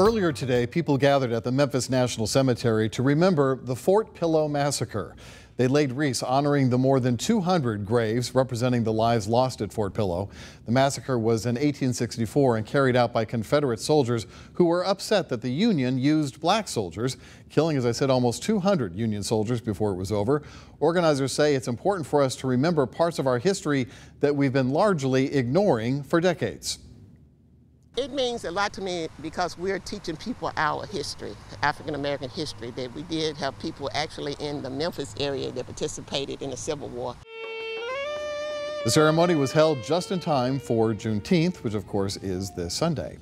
Earlier today, people gathered at the Memphis National Cemetery to remember the Fort Pillow Massacre. They laid wreaths honoring the more than 200 graves representing the lives lost at Fort Pillow. The massacre was in 1864 and carried out by Confederate soldiers who were upset that the Union used black soldiers, killing, as I said, almost 200 Union soldiers before it was over. Organizers say it's important for us to remember parts of our history that we've been largely ignoring for decades. It means a lot to me because we're teaching people our history, African American history, that we did have people actually in the Memphis area that participated in the Civil War. The ceremony was held just in time for Juneteenth, which of course is this Sunday.